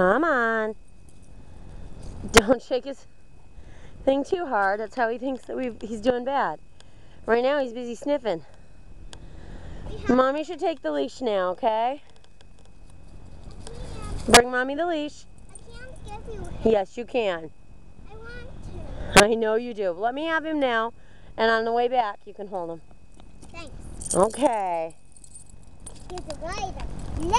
Come on. Don't shake his thing too hard. That's how he thinks that we he's doing bad. Right now he's busy sniffing. Mommy should take the leash now, okay? Bring mommy the leash. I can't give you. Yes, you can. I want to. I know you do. Let me have him now. And on the way back, you can hold him. Thanks. Okay. Here's a lighter.